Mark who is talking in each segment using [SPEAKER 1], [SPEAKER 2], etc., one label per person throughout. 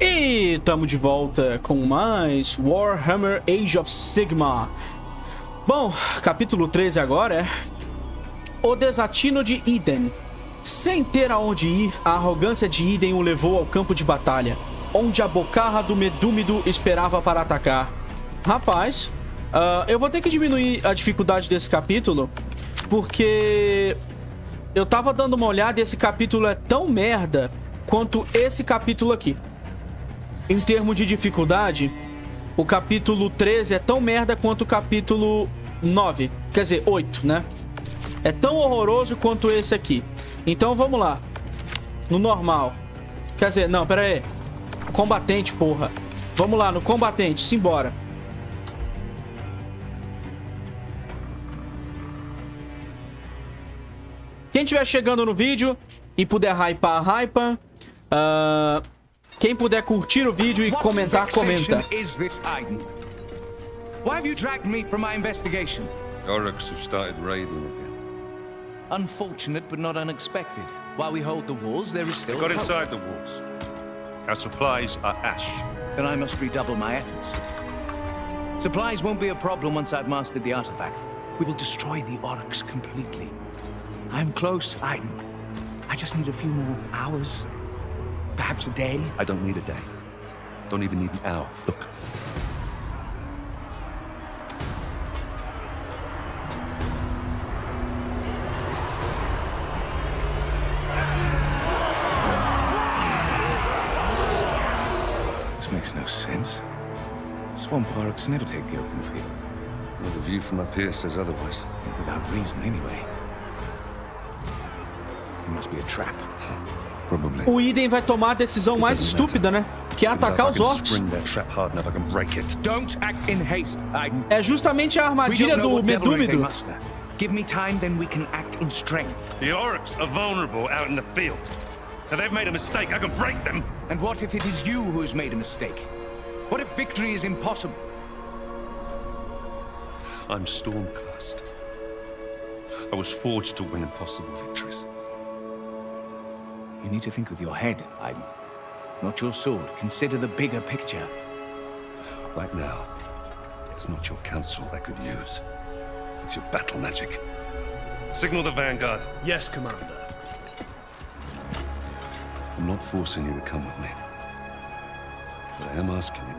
[SPEAKER 1] E estamos de volta com mais Warhammer Age of Sigma. Bom, capítulo 13 agora é O Desatino de Eden. Sem ter aonde ir, a arrogância de Eden o levou ao campo de batalha, onde a bocarra do Medúmido esperava para atacar. Rapaz, uh, eu vou ter que diminuir a dificuldade desse capítulo, porque eu tava dando uma olhada e esse capítulo é tão merda quanto esse capítulo aqui. Em termos de dificuldade, o capítulo 13 é tão merda quanto o capítulo 9. Quer dizer, 8, né? É tão horroroso quanto esse aqui. Então vamos lá. No normal. Quer dizer, não, pera aí. Combatente, porra. Vamos lá, no combatente, simbora. Quem estiver chegando no vídeo e puder hypar, hypa. Uh, quem puder curtir o vídeo e comentar, comenta. Why have you dragged me from my investigation?
[SPEAKER 2] Oryx have started raiding again.
[SPEAKER 3] Unfortunate, but not unexpected. While we hold the walls, there is still.
[SPEAKER 2] They got hope. inside the walls. Our supplies are ash.
[SPEAKER 3] Then I must redouble my efforts. Supplies won't be a problem once I've mastered the artifact. We will destroy the Oryx completely. I'm close, Aiden. I just need a few more hours, Perhaps a day?
[SPEAKER 2] I don't need a day. Don't even need an hour. Look.
[SPEAKER 3] This makes no sense. Swamp Oryx never take the open field.
[SPEAKER 2] Well, the view from up here says otherwise.
[SPEAKER 3] Without reason, anyway. It must be a trap.
[SPEAKER 1] O Iden vai tomar a decisão mais estúpida, né? Que é atacar os orcs. É justamente a armadilha do Medúmido.
[SPEAKER 3] Give me time, then we can act in strength.
[SPEAKER 2] The orcs are vulnerable out in the field. If they've made a mistake, I can break them.
[SPEAKER 3] And what if it is you who has made a mistake? What if victory is impossible?
[SPEAKER 2] I'm Stormcast. I was forged to win impossible victories.
[SPEAKER 3] You need to think with your head, Aiden. Not your sword. Consider the bigger picture.
[SPEAKER 2] Right now, it's not your counsel I could use. It's your battle magic. Signal the Vanguard.
[SPEAKER 4] Yes, Commander.
[SPEAKER 2] I'm not forcing you to come with me. But I am asking you.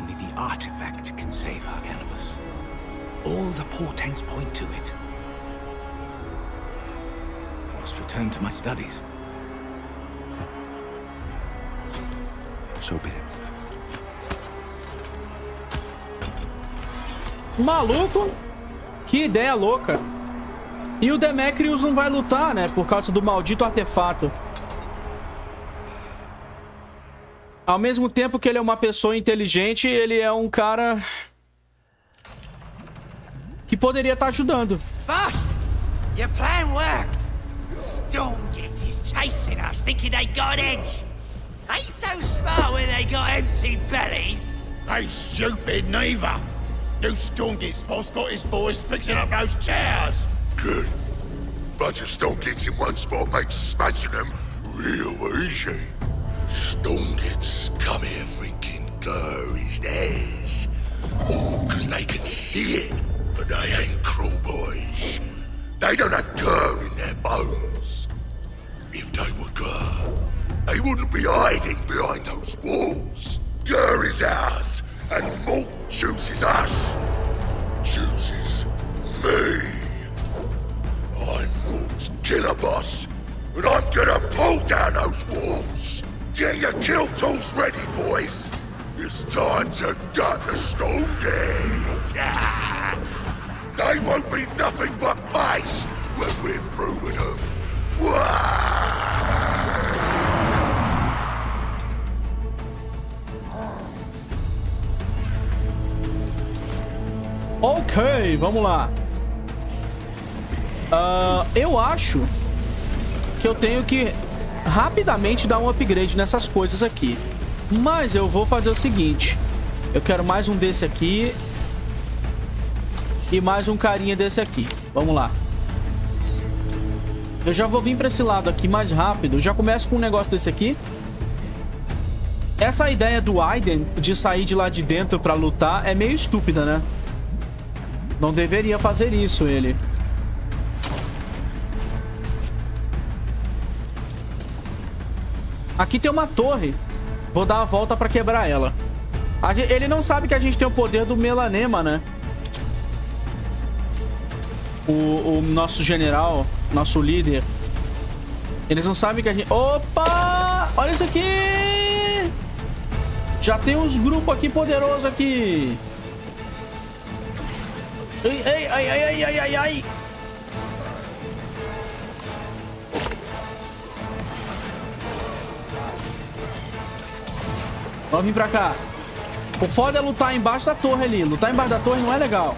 [SPEAKER 3] Only the artifact can save Arcanibus. All the portents point to it must return to my studies.
[SPEAKER 2] So be it.
[SPEAKER 1] Maluco? Que ideia louca. E o Demetrius não vai lutar, né? Por causa do maldito artefato. Ao mesmo tempo que ele é uma pessoa inteligente, ele é um cara... Que poderia estar ajudando.
[SPEAKER 5] Boss, your plan worked. Stormgate is chasing us, thinking they got an edge. Ain't so smart when they got empty bellies.
[SPEAKER 4] Ain't stupid neither. New Stormgate's boss got his boys fixing up those chairs.
[SPEAKER 6] Good. Bunch of Stormgates in one spot makes smashing them real easy. Stormgates come here thinking Gur is theirs. All because they can see it, but they ain't cruel boys. They don't have Gur in their bones. If they were Gur, they wouldn't be hiding behind those walls. Gur is ours, and Mort chooses us. Chooses me. I'm Mort's killer boss, and I'm gonna pull down those walls. Get your kill tools ready, boys. It's time to gut the Stone Gate. They won't be nothing but paste when we're through with them.
[SPEAKER 1] Ok, vamos lá. Uh, eu acho que eu tenho que rapidamente dar um upgrade nessas coisas aqui. Mas eu vou fazer o seguinte. Eu quero mais um desse aqui e mais um carinha desse aqui. Vamos lá. Eu já vou vir pra esse lado aqui mais rápido. Eu já começo com um negócio desse aqui. Essa ideia do Aiden de sair de lá de dentro pra lutar é meio estúpida, né? Não deveria fazer isso, ele. Aqui tem uma torre. Vou dar a volta pra quebrar ela. Ele não sabe que a gente tem o poder do melanema, né? O, o nosso general, nosso líder. Eles não sabem que a gente... Opa! Olha isso aqui! Já tem uns grupos aqui poderosos aqui. Ei, ai, ai, ai, ai, ai, ai. Vamos vir pra cá. O foda é lutar embaixo da torre ali. Lutar embaixo da torre não é legal.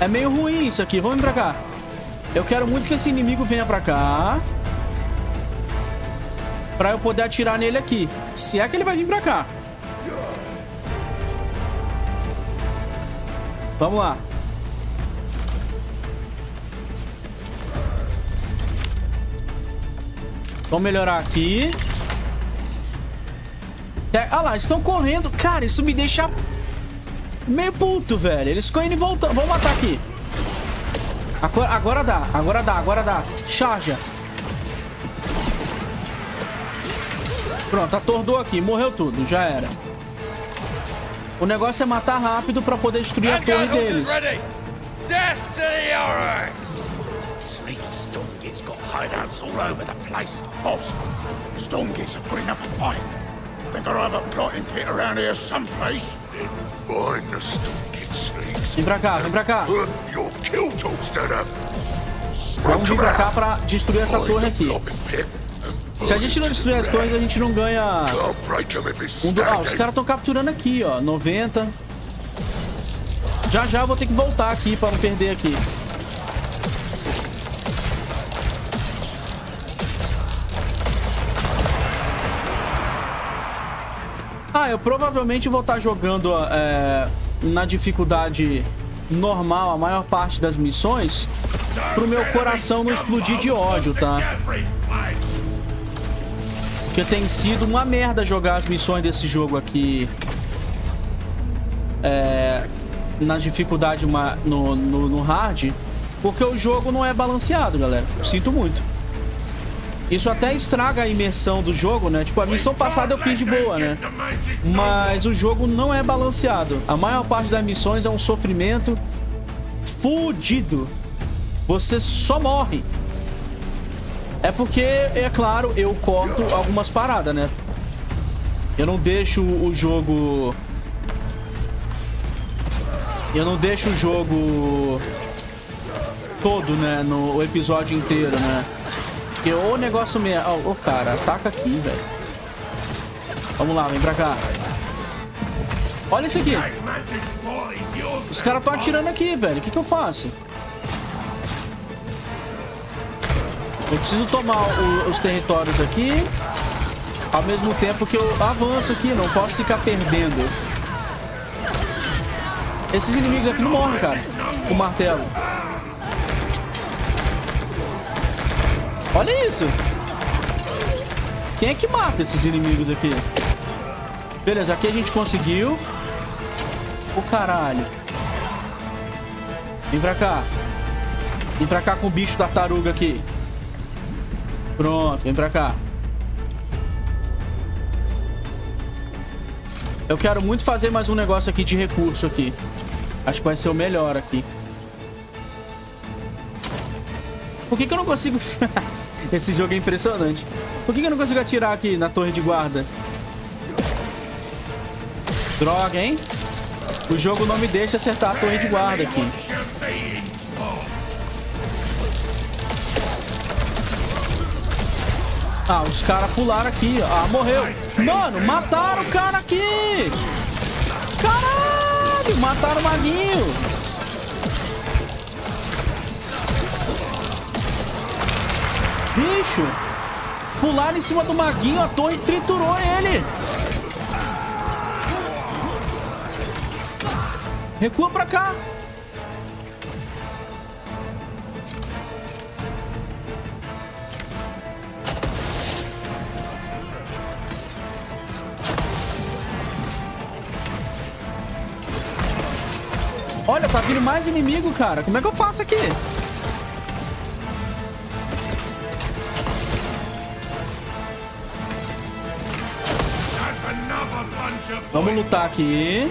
[SPEAKER 1] É meio ruim isso aqui. Vamos vir pra cá. Eu quero muito que esse inimigo venha pra cá. Pra eu poder atirar nele aqui. Se é que ele vai vir pra cá. Vamos lá. Vamos melhorar aqui. É, ah lá, estão correndo. Cara, isso me deixa meio puto, velho. Eles ficam e voltando. Vamos matar aqui. Agora, agora dá, agora dá, agora dá. Charja. Pronto, atordou aqui. Morreu tudo, já era. O negócio é matar rápido pra poder destruir a torre deles.
[SPEAKER 4] Stormgate's got hideouts all over the place. Boss, Stormgates are putting up a fight. Think I'll have a plotting pit around here someplace.
[SPEAKER 6] Then find the Stormgate snakes.
[SPEAKER 1] Vem pra cá, vem pra cá.
[SPEAKER 6] Your kill toaster
[SPEAKER 1] Vamos vir pra cá pra destruir essa torre aqui. Se a gente não destruir as torres, a gente não ganha... Um do... Ah, os caras estão capturando aqui, ó. 90. Já já vou ter que voltar aqui pra não perder aqui. Ah, eu provavelmente vou estar jogando é, na dificuldade normal a maior parte das missões pro meu coração não explodir de ódio, tá? Porque tem sido uma merda jogar as missões desse jogo aqui é, na dificuldade no, no, no hard, porque o jogo não é balanceado, galera. Sinto muito. Isso até estraga a imersão do jogo, né? Tipo, a missão passada eu fiz de boa, né? Mas o jogo não é balanceado. A maior parte das missões é um sofrimento fudido. Você só morre. É porque, é claro, eu corto algumas paradas, né? Eu não deixo o jogo... Eu não deixo o jogo todo, né? No episódio inteiro, né? Porque o negócio meio... Ô, oh, cara, ataca aqui, velho. Vamos lá, vem pra cá. Olha isso aqui. Os caras estão atirando aqui, velho. O que, que eu faço? Eu preciso tomar o, os territórios aqui. Ao mesmo tempo que eu avanço aqui. Não posso ficar perdendo. Esses inimigos aqui não morrem, cara. Com o martelo. Olha isso. Quem é que mata esses inimigos aqui? Beleza, aqui a gente conseguiu. O caralho. Vem pra cá. Vem pra cá com o bicho da taruga aqui. Pronto, vem pra cá. Eu quero muito fazer mais um negócio aqui de recurso aqui. Acho que vai ser o melhor aqui. Por que, que eu não consigo... Esse jogo é impressionante. Por que, que eu não consigo atirar aqui na torre de guarda? Droga, hein? O jogo não me deixa acertar a torre de guarda aqui. Ah, os caras pularam aqui. Ah, morreu. Mano, mataram o cara aqui. Caralho, mataram o maguinho. Bicho! Pularam em cima do maguinho, a torre triturou ele! Recua pra cá! Tá vindo mais inimigo, cara. Como é que eu faço aqui? Vamos lutar aqui.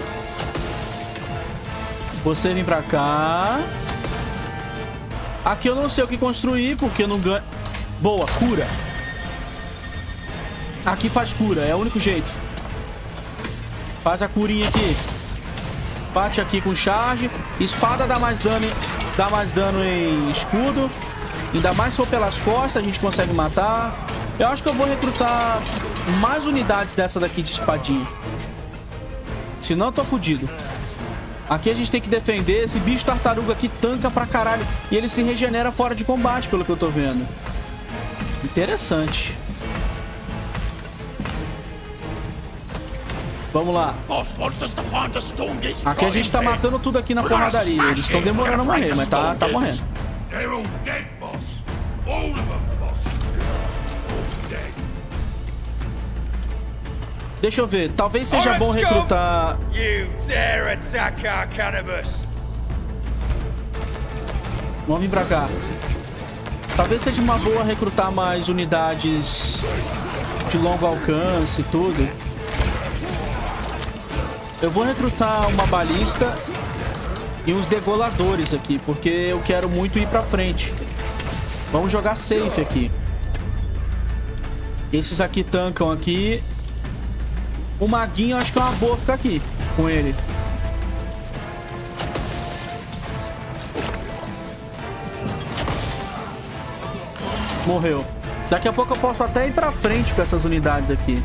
[SPEAKER 1] Você vem pra cá. Aqui eu não sei o que construir, porque eu não ganho... Boa, cura. Aqui faz cura, é o único jeito. Faz a curinha aqui. Bate aqui com charge. Espada dá mais dano, dá mais dano em escudo. Ainda mais se for pelas costas, a gente consegue matar. Eu acho que eu vou recrutar mais unidades dessa daqui de espadinha. Senão eu tô fudido. Aqui a gente tem que defender. Esse bicho tartaruga aqui tanca pra caralho. E ele se regenera fora de combate, pelo que eu tô vendo. Interessante. Vamos lá. Aqui a gente tá matando tudo aqui na porradaria. Eles estão demorando a morrer, mas tá, tá morrendo. Deixa eu ver. Talvez seja bom recrutar... Vamos vir pra cá. Talvez seja uma boa recrutar mais unidades de longo alcance e tudo. Eu vou recrutar uma balista e uns degoladores aqui, porque eu quero muito ir pra frente. Vamos jogar safe aqui. Esses aqui tancam aqui. O maguinho acho que é uma boa ficar aqui com ele. Morreu. Daqui a pouco eu posso até ir pra frente com essas unidades aqui.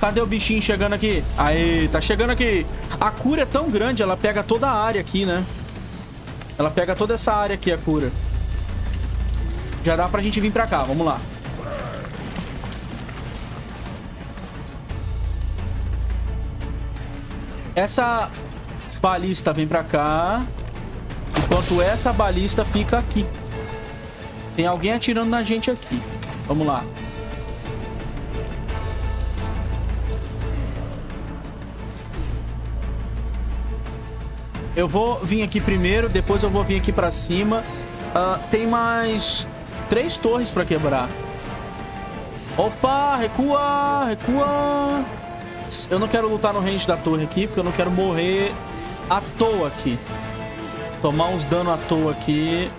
[SPEAKER 1] Cadê o bichinho chegando aqui? Aí, tá chegando aqui. A cura é tão grande, ela pega toda a área aqui, né? Ela pega toda essa área aqui, a cura. Já dá pra gente vir pra cá, vamos lá. Essa balista vem pra cá. Enquanto essa balista fica aqui. Tem alguém atirando na gente aqui. Vamos lá. Eu vou vir aqui primeiro, depois eu vou vir aqui pra cima. Uh, tem mais três torres pra quebrar. Opa, recua, recua. Eu não quero lutar no range da torre aqui, porque eu não quero morrer à toa aqui. Tomar uns dano à toa aqui.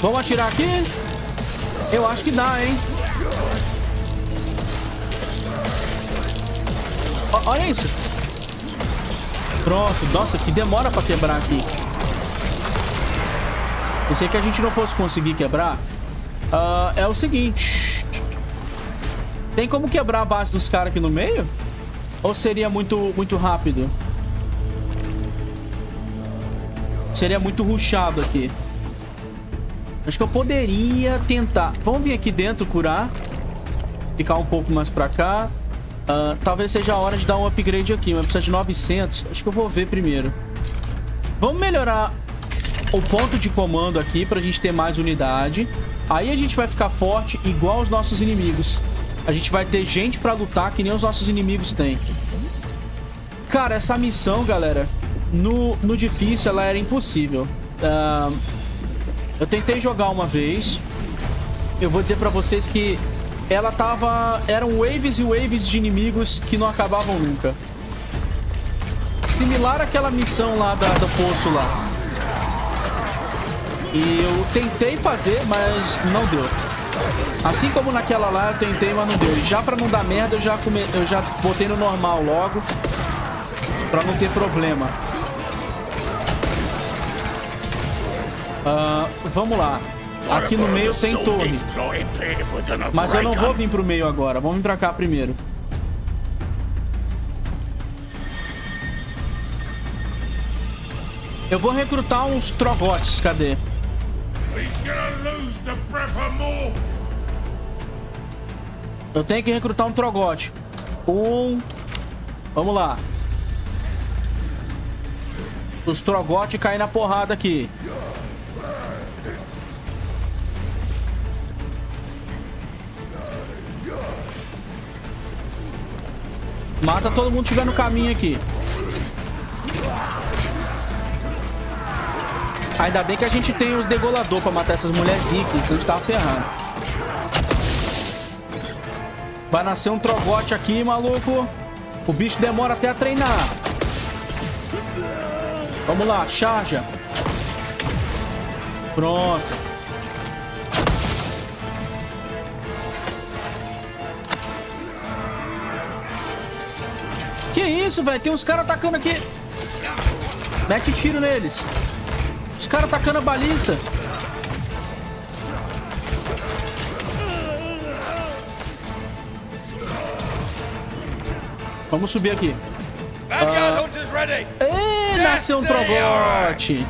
[SPEAKER 1] Vamos atirar aqui? Eu acho que dá, hein? O olha isso. Pronto. Nossa, que demora pra quebrar aqui. Pensei que a gente não fosse conseguir quebrar. Uh, é o seguinte. Tem como quebrar a base dos caras aqui no meio? Ou seria muito, muito rápido? Seria muito ruchado aqui. Acho que eu poderia tentar. Vamos vir aqui dentro curar. Ficar um pouco mais pra cá. Uh, talvez seja a hora de dar um upgrade aqui, mas precisa de 900. Acho que eu vou ver primeiro. Vamos melhorar o ponto de comando aqui pra gente ter mais unidade. Aí a gente vai ficar forte igual os nossos inimigos. A gente vai ter gente pra lutar que nem os nossos inimigos têm. Cara, essa missão, galera, no, no difícil ela era impossível. Uh, eu tentei jogar uma vez. Eu vou dizer pra vocês que ela tava... Eram waves e waves de inimigos que não acabavam nunca. Similar àquela missão lá da, do poço lá. E eu tentei fazer, mas não deu. Assim como naquela lá, eu tentei, mas não deu. E já pra não dar merda, eu já, come... eu já botei no normal logo. Pra não ter problema. Uh, vamos lá. Aqui no meio tem torre. Mas eu não vou vir pro meio agora. Vamos vir pra cá primeiro. Eu vou recrutar uns trogotes. Cadê? Eu tenho que recrutar um trogote. Um. Vamos lá. Os trogotes caem na porrada aqui. Mata todo mundo que estiver no caminho aqui. Ainda bem que a gente tem os degolador pra matar essas mulherzinhas aqui, senão a gente tava ferrando. Vai nascer um trogote aqui, maluco. O bicho demora até a treinar. Vamos lá, charja. Pronto. Que isso, velho? Tem uns caras atacando aqui. Mete tiro neles. Os caras atacando a balista. Vamos subir aqui. Ah. Ei, nasceu um trogote.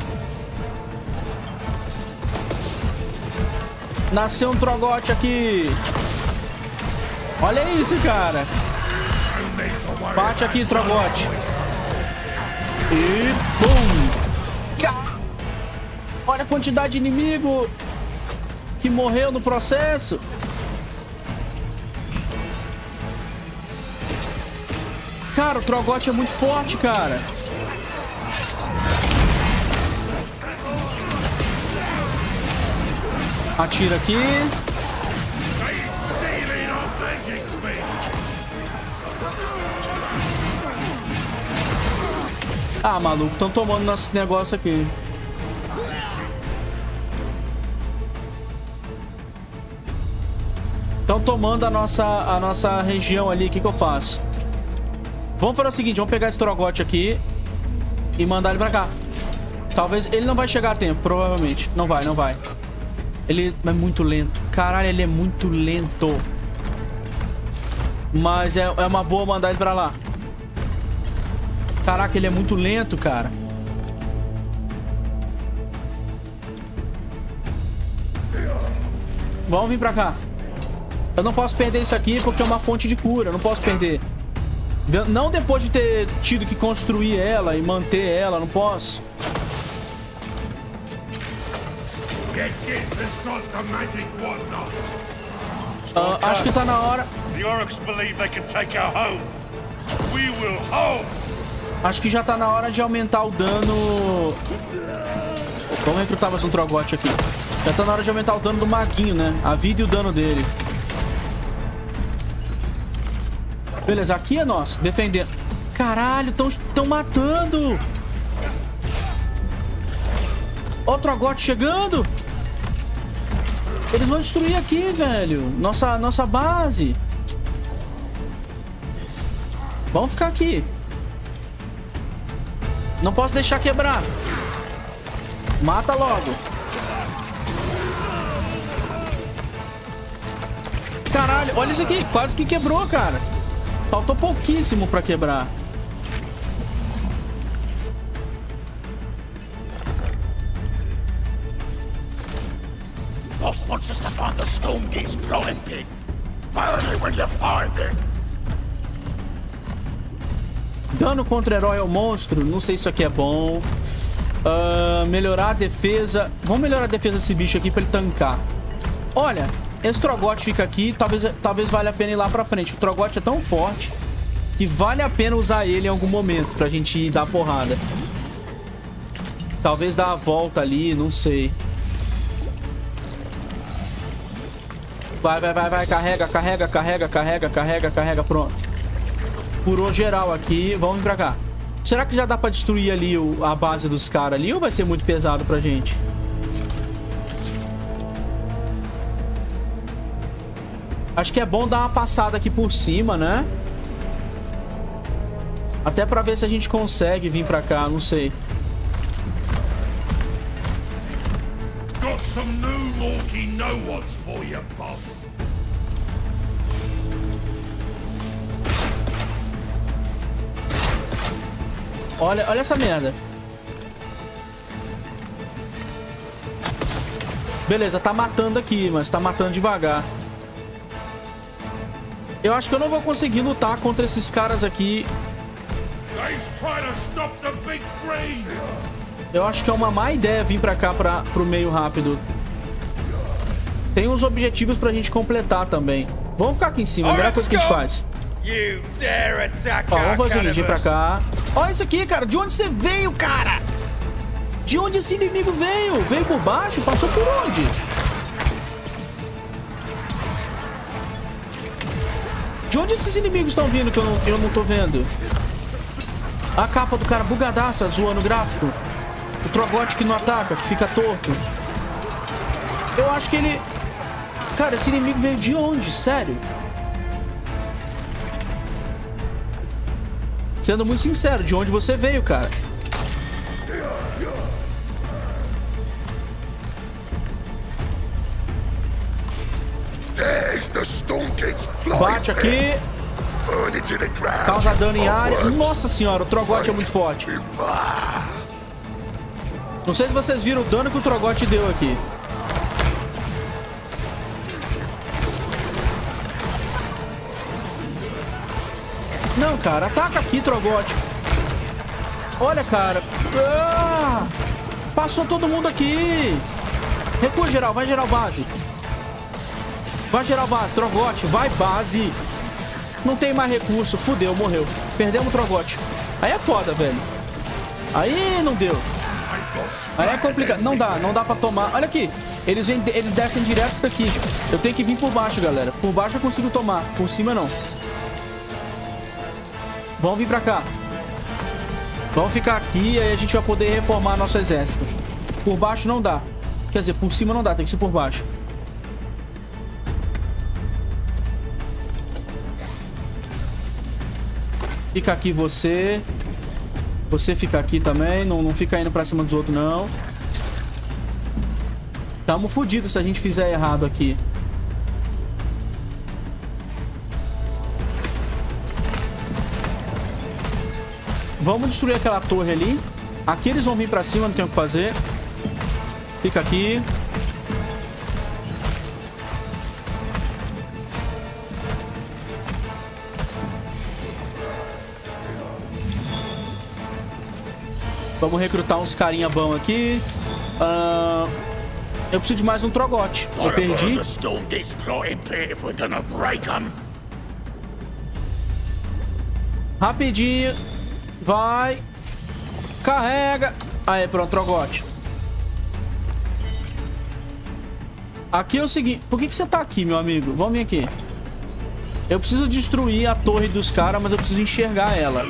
[SPEAKER 1] Nasceu um trogote aqui. Olha isso, cara. Bate aqui, trogote. E pum! Olha a quantidade de inimigo que morreu no processo. Cara, o Trogote é muito forte, cara. Atira aqui. Ah, maluco, estão tomando nosso negócio aqui. Estão tomando a nossa, a nossa região ali. O que, que eu faço? Vamos fazer o seguinte, vamos pegar esse trogote aqui e mandar ele pra cá. Talvez... Ele não vai chegar a tempo, provavelmente. Não vai, não vai. Ele é muito lento. Caralho, ele é muito lento. Mas é, é uma boa mandar ele pra lá. Caraca, ele é muito lento, cara. Vamos vir pra cá. Eu não posso perder isso aqui porque é uma fonte de cura. Eu não posso perder. Não depois de ter tido que construir ela e manter ela. Não posso. Uh, acho que tá na hora. The Oryx believe they can take our home. We will hold. Acho que já tá na hora de aumentar o dano... Vamos recrutar mais um Trogote aqui. Já tá na hora de aumentar o dano do Maguinho, né? A vida e o dano dele. Beleza, aqui é nós. Defendendo. Caralho, tão, tão matando. Ó o Trogote chegando. Eles vão destruir aqui, velho. Nossa, nossa base. Vamos ficar aqui. Não posso deixar quebrar. Mata logo. Caralho, olha isso aqui. Quase que quebrou, cara. Faltou pouquíssimo pra quebrar.
[SPEAKER 4] Wants us to find the Stone Gate's blowing. Burn it when you find it.
[SPEAKER 1] Dano contra herói ou monstro. Não sei se isso aqui é bom. Uh, melhorar a defesa. Vamos melhorar a defesa desse bicho aqui pra ele tancar. Olha, esse Trogote fica aqui. Talvez, talvez valha a pena ir lá pra frente. O Trogote é tão forte que vale a pena usar ele em algum momento pra gente dar porrada. Talvez dar a volta ali, não sei. Vai, vai, vai, vai. Carrega, carrega, carrega, carrega, carrega, carrega. Pronto. Curou geral aqui. Vamos vir pra cá. Será que já dá pra destruir ali o, a base dos caras ali ou vai ser muito pesado pra gente? Acho que é bom dar uma passada aqui por cima, né? Até pra ver se a gente consegue vir pra cá, não sei.
[SPEAKER 6] some new Morky no-ones for you, boss.
[SPEAKER 1] Olha, olha essa merda. Beleza, tá matando aqui, mas tá matando devagar. Eu acho que eu não vou conseguir lutar contra esses caras aqui. Eu acho que é uma má ideia vir pra cá, pra, pro meio rápido. Tem uns objetivos pra gente completar também. Vamos ficar aqui em cima, a melhor coisa que a gente faz. Ó, vamos fazer o seguinte, pra cá. Olha isso aqui, cara. De onde você veio, cara? De onde esse inimigo veio? Veio por baixo? Passou por onde? De onde esses inimigos estão vindo que eu não, eu não tô vendo? A capa do cara bugadaça, zoando o gráfico. O Trogote que não ataca, que fica torto. Eu acho que ele... Cara, esse inimigo veio de onde? Sério? Sendo muito sincero, de onde você veio, cara? Bate aqui, causa dano em área. Nossa senhora, o Trogote é muito forte. Não sei se vocês viram o dano que o Trogote deu aqui. Cara, ataca aqui, Trogote. Olha, cara. Ah, passou todo mundo aqui. Recua, geral. Vai, geral, base. Vai, geral, base. Trogote, vai, base. Não tem mais recurso. Fudeu, morreu. Perdemos o Trogote. Aí é foda, velho. Aí não deu. Aí é complicado. Não dá, não dá pra tomar. Olha aqui. Eles, eles descem direto pra aqui. Eu tenho que vir por baixo, galera. Por baixo eu consigo tomar. Por cima, não. Vamos vir pra cá. Vamos ficar aqui e aí a gente vai poder reformar nosso exército. Por baixo não dá. Quer dizer, por cima não dá. Tem que ser por baixo. Fica aqui você. Você fica aqui também. Não, não fica indo pra cima dos outros, não. Tamo fudido se a gente fizer errado aqui. Vamos destruir aquela torre ali. Aqui eles vão vir pra cima, não tem o que fazer. Fica aqui. Vamos recrutar uns carinha bom aqui. Ah, eu preciso de mais um trogote. Eu perdi. Rapidinho. Vai. Carrega. Aí, pronto, trogote. Aqui é o seguinte. Por que, que você tá aqui, meu amigo? Vamos vir aqui. Eu preciso destruir a torre dos caras, mas eu preciso enxergar ela.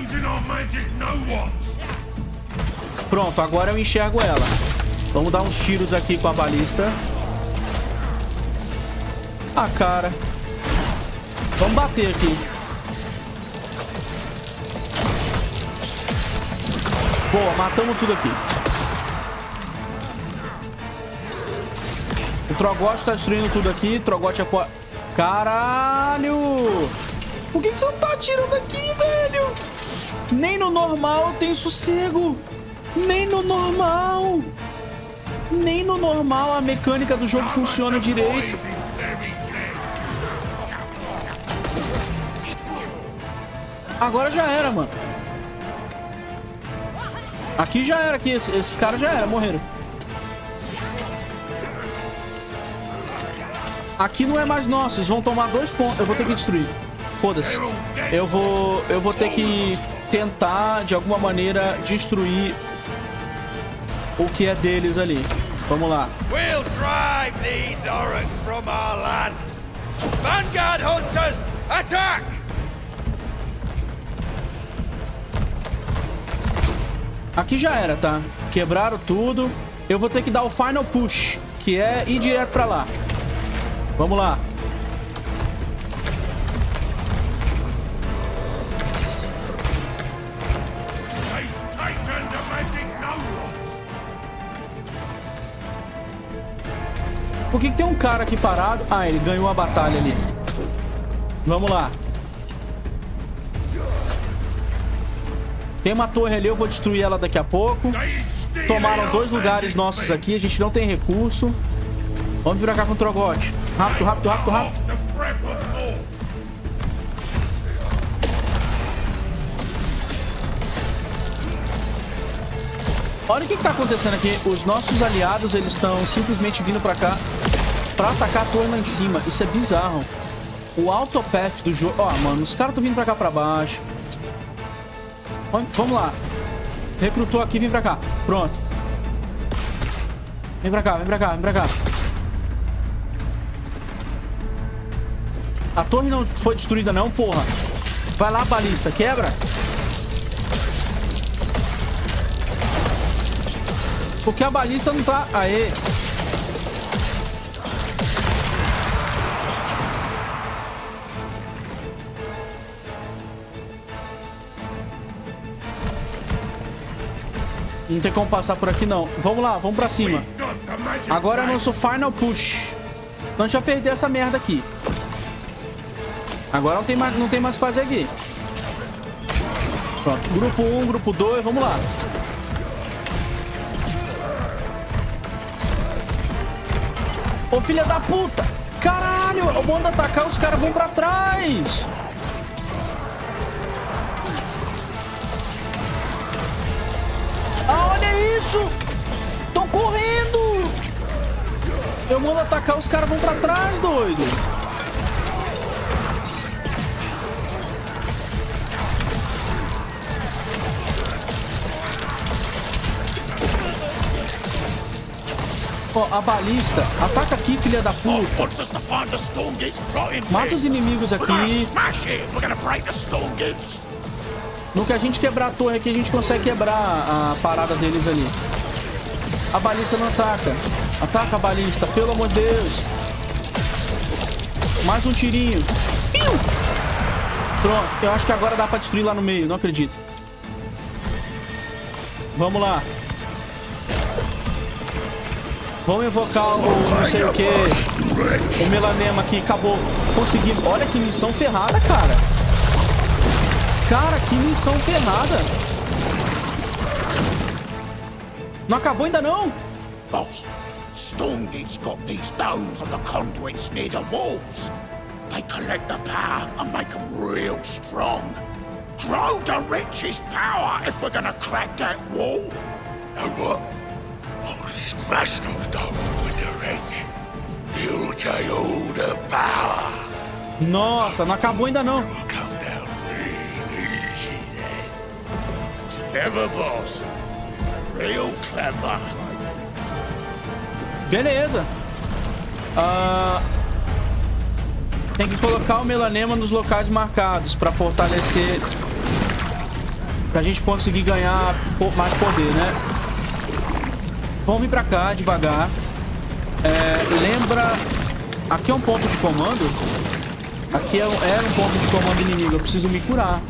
[SPEAKER 1] Pronto, agora eu enxergo ela. Vamos dar uns tiros aqui com a balista. Ah, cara. Vamos bater aqui. Boa, matamos tudo aqui. O Trogote tá destruindo tudo aqui. Trogote é fora. Caralho! Por que, que você não tá atirando aqui, velho? Nem no normal tem sossego. Nem no normal. Nem no normal a mecânica do jogo funciona direito. Agora já era, mano. Aqui já era, aqui. Esses, esses caras já era, morreram. Aqui não é mais nosso, eles vão tomar dois pontos. Eu vou ter que destruir. Foda-se. Eu vou, eu vou ter que tentar, de alguma maneira, destruir o que é deles ali. Vamos lá.
[SPEAKER 5] We'll drive these from our lands. Vanguard hunters, attack!
[SPEAKER 1] Aqui já era, tá? Quebraram tudo. Eu vou ter que dar o final push, que é ir direto pra lá. Vamos lá. Por que, que tem um cara aqui parado? Ah, ele ganhou a batalha ali. Vamos lá. Tem uma torre ali, eu vou destruir ela daqui a pouco. Tomaram dois lugares nossos aqui, a gente não tem recurso. Vamos vir pra cá com o Trogote. Rápido, rápido, rápido, rápido. Olha o que, que tá acontecendo aqui. Os nossos aliados, eles estão simplesmente vindo pra cá pra atacar a torre lá em cima. Isso é bizarro. O autopath do jogo... Ó, oh, mano, os caras estão vindo pra cá pra baixo. Vamos lá. Recrutou aqui, vem pra cá. Pronto. Vem pra cá, vem pra cá, vem pra cá. A torre não foi destruída não, porra. Vai lá, balista, quebra. Porque a balista não tá... Aê. Não tem como passar por aqui, não. Vamos lá, vamos pra cima. Agora é o nosso final push. Então a gente vai perder essa merda aqui. Agora não tem mais, não tem mais o que fazer aqui. Pronto. Grupo 1, um, grupo 2, vamos lá. Ô, filha da puta! Caralho, eu mando atacar, os caras vão pra trás! Isso! Estão correndo! Eu mando atacar, os caras vão pra trás, doido! Ó, a balista. Ataca aqui, filha da puta. Mata os inimigos aqui. No que a gente quebrar a torre aqui, a gente consegue quebrar a parada deles ali. A balista não ataca. Ataca a balista, pelo amor de Deus. Mais um tirinho. Pronto, eu acho que agora dá pra destruir lá no meio, não acredito. Vamos lá. Vamos invocar o não sei o que. O melanema aqui. Acabou. Conseguimos. Olha que missão ferrada, cara. Cara, que missão ferrada. Não acabou ainda não?
[SPEAKER 4] Boss, Stormgate's got these domes on the conduits near the walls. They collect the power and make them real strong. Grow the richest power if we're gonna crack that wall.
[SPEAKER 6] And what? I'll smash those domes with the wrench. You'll take all the power.
[SPEAKER 1] Nossa, não acabou ainda não.
[SPEAKER 6] Then.
[SPEAKER 4] Clever boss. Real clever.
[SPEAKER 1] Beleza. Uh, tem que colocar o melanema nos locais marcados para fortalecer. Pra gente conseguir ganhar mais poder, né? Vamos vir pra cá devagar. É, lembra... Aqui é um ponto de comando. Aqui é, era um ponto de comando inimigo. Eu preciso me curar.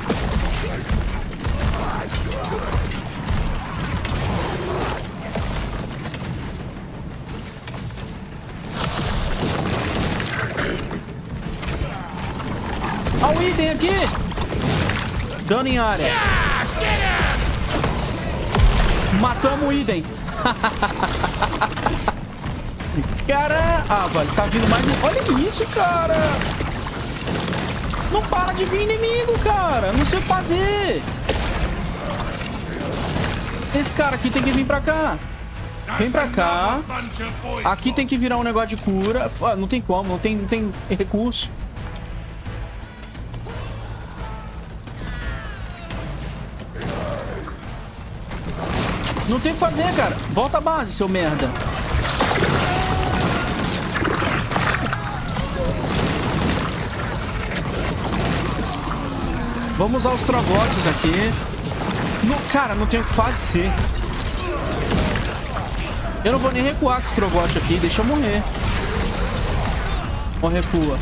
[SPEAKER 1] Dano em área. Matamos o item. cara... Ah, velho, tá vindo mais... Olha isso, cara! Não para de vir inimigo, cara! Não sei o que fazer! Esse cara aqui tem que vir pra cá. Vem pra cá. Aqui tem que virar um negócio de cura. Não tem como, não tem, não tem recurso. Não tem o que fazer, cara. Volta a base, seu merda. Vamos usar os trogotes aqui. Não, cara, não tem o que fazer. Eu não vou nem recuar com esse trogote aqui. Deixa eu morrer. Ou recua.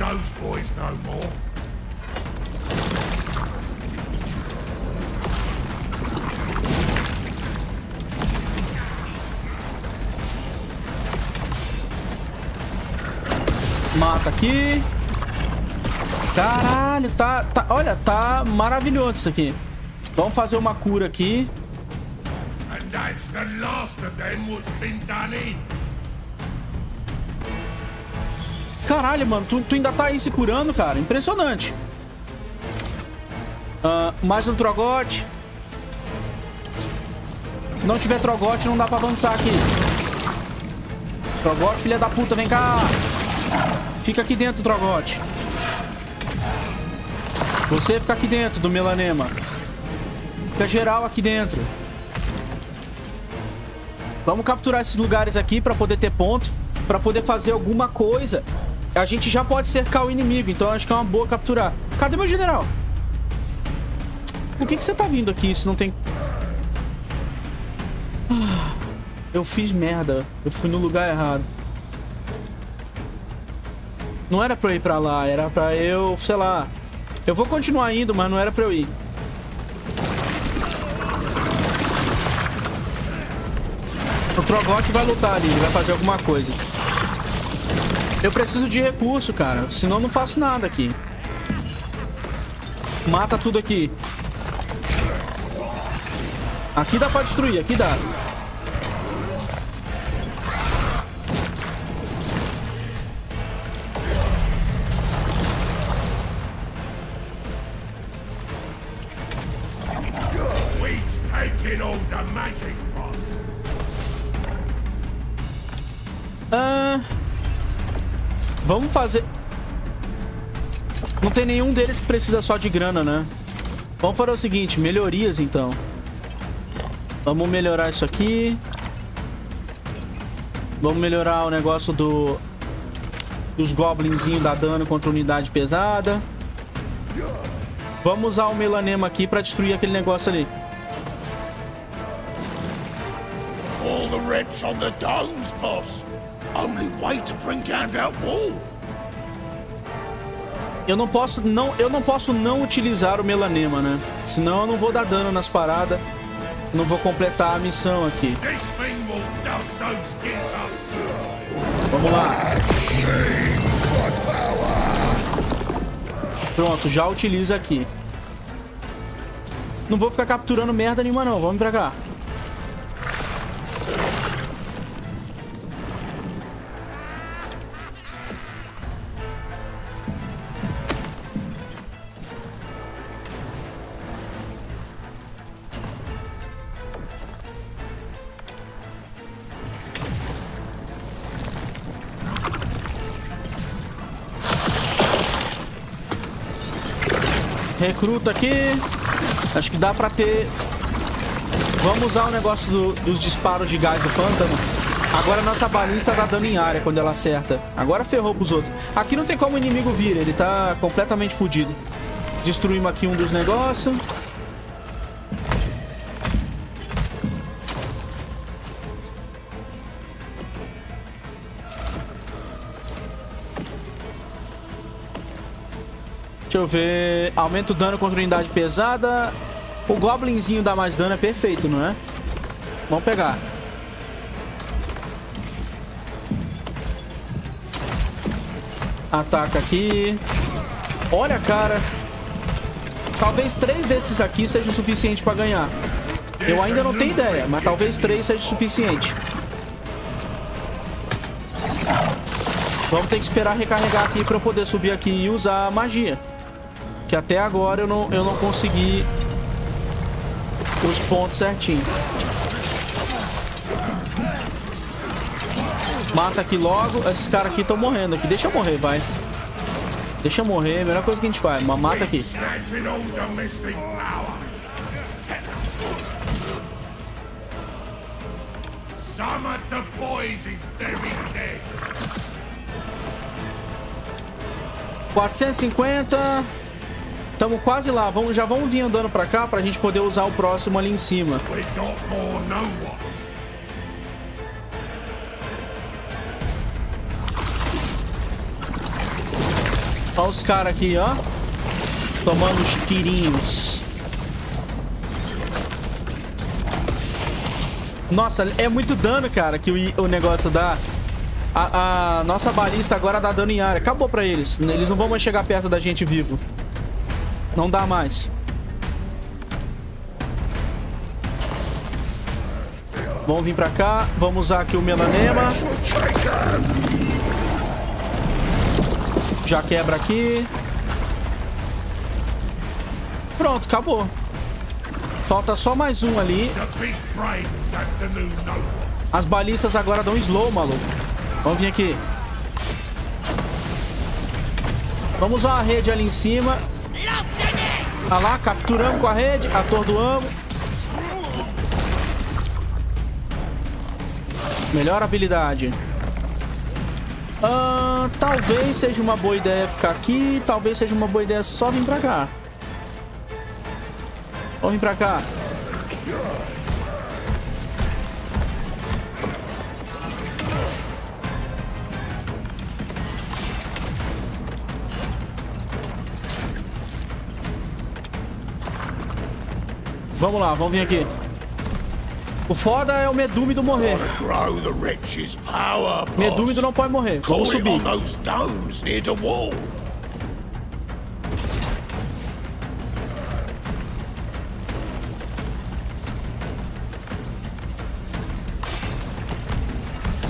[SPEAKER 6] Those boys no more.
[SPEAKER 1] Mata aqui. Caralho, tá, tá... Olha, tá maravilhoso isso aqui. Vamos fazer uma cura aqui. Caralho, mano, tu, tu ainda tá aí se curando, cara. Impressionante. Ah, mais um trogote. Se não tiver trogote, não dá pra avançar aqui. Trogote, filha da puta, vem cá. Fica aqui dentro, trogote. Você fica aqui dentro do melanema. Fica geral aqui dentro. Vamos capturar esses lugares aqui pra poder ter ponto. Pra poder fazer alguma coisa. A gente já pode cercar o inimigo, então acho que é uma boa capturar. Cadê meu general? Por que, que você tá vindo aqui se não tem... Ah, Eu fiz merda. Eu fui no lugar errado. Não era pra eu ir pra lá, era pra eu, sei lá. Eu vou continuar indo, mas não era pra eu ir. O Trogote vai lutar ali, ele vai fazer alguma coisa. Eu preciso de recurso, cara. Senão eu não faço nada aqui. Mata tudo aqui. Aqui dá pra destruir, aqui dá. Ah, vamos fazer... Não tem nenhum deles que precisa só de grana, né? Vamos fazer o seguinte, melhorias então. Vamos melhorar isso aqui. Vamos melhorar o negócio do... Dos goblinzinhos dar dano contra unidade pesada. Vamos usar o melanema aqui pra destruir aquele negócio ali.
[SPEAKER 4] On the domes, boss. Only way to bring down that wall.
[SPEAKER 1] Eu não posso não, eu não posso não utilizar o melanema, né? Senão eu não vou dar dano nas paradas. Não vou completar a missão aqui. Vamos lá. Pronto, já utiliza aqui. Não vou ficar capturando merda nenhuma não. Vamos pra cá. Recruta aqui. Acho que dá pra ter... Vamos usar o negócio do- dos disparos de gás do pântano. Agora nossa balista dá dano em área quando ela acerta. Agora ferrou pros outros. Aqui não tem como o inimigo vir, ele tá completamente fudido. Destruímos aqui um dos negócios. Eu ver. Aumenta o dano contra unidade pesada. O Goblinzinho dá mais dano, é perfeito, não é? Vamos pegar. Ataca aqui. Olha, cara. Talvez três desses aqui seja o suficiente pra ganhar. Eu ainda não tenho ideia, mas talvez três seja suficiente. Vamos ter que esperar recarregar aqui pra eu poder subir aqui e usar a magia. Que até agora eu não, eu não consegui os pontos certinho. Mata aqui logo. Esses caras aqui estão morrendo aqui. Deixa eu morrer, vai. Deixa eu morrer. Melhor coisa que a gente faz. Mata aqui.
[SPEAKER 6] Snatching all domestic
[SPEAKER 1] Tamo quase lá. Vamos, já vamos vir andando pra cá pra gente poder usar o próximo ali em cima. Olha os caras aqui, ó. Tomando os tirinhos. Nossa, é muito dano, cara, que o, o negócio dá. A, a nossa balista agora dá dano em área. Acabou pra eles. Eles não vão mais chegar perto da gente vivo. Não dá mais. Vamos vir pra cá. Vamos usar aqui o melanema. Já quebra aqui. Pronto, acabou. Falta só mais um ali. As balistas agora dão slow, maluco. Vamos vir aqui. Vamos usar a rede ali em cima. Ah lá, capturamos com a rede, atordoamos. Melhor habilidade. Ah, talvez seja uma boa ideia ficar aqui. Talvez seja uma boa ideia só vir pra cá. Vamos vir pra cá. Vamos lá, vamos vir aqui. O foda é o Medúmido morrer. Medúmido não pode morrer. Vamos subir.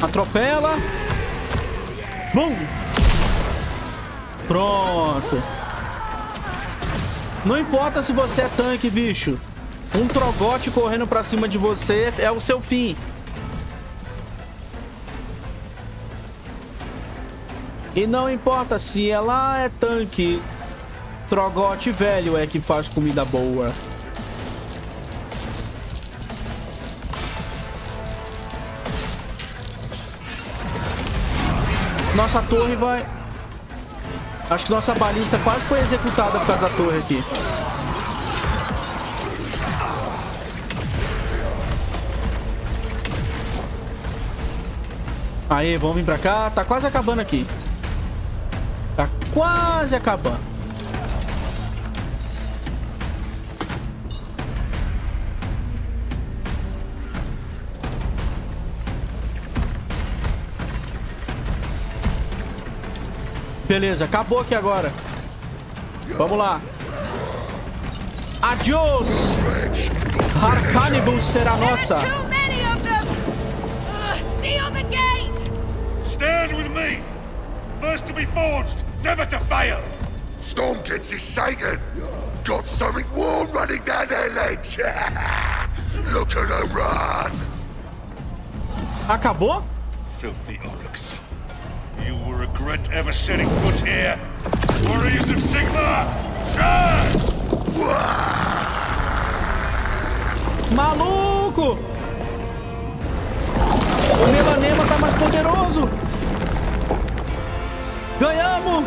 [SPEAKER 1] Atropela. Bum. Pronto. Não importa se você é tanque, bicho. Um trogote correndo pra cima de você é o seu fim. E não importa se ela é tanque. Trogote velho é que faz comida boa. Nossa torre vai... Acho que nossa balista quase foi executada por causa da torre aqui. Aí, vamos vir pra cá. Tá quase acabando aqui. Tá quase acabando. Beleza, acabou aqui agora. Vamos lá. Adiós! Harcanibus será nossa.
[SPEAKER 2] Stand with me! First to be forged, never to fail!
[SPEAKER 6] Storm gets is Satan. Got something warm running down their legs. Look at them run.
[SPEAKER 1] Acabou?
[SPEAKER 2] Filthy Oryx. You will regret ever setting foot here. Warriors of Sigma! Charge!
[SPEAKER 1] Maluco! O Melanema tá mais poderoso! Ganhamos!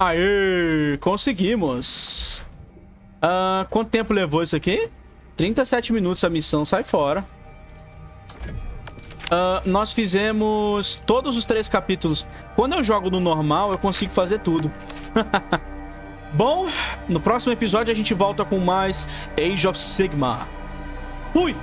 [SPEAKER 1] Aê! Conseguimos! Ah, quanto tempo levou isso aqui? 37 minutos a missão, sai fora. Ah, nós fizemos todos os três capítulos. Quando eu jogo no normal, eu consigo fazer tudo. Bom, no próximo episódio a gente volta com mais Age of Sigma. Fui!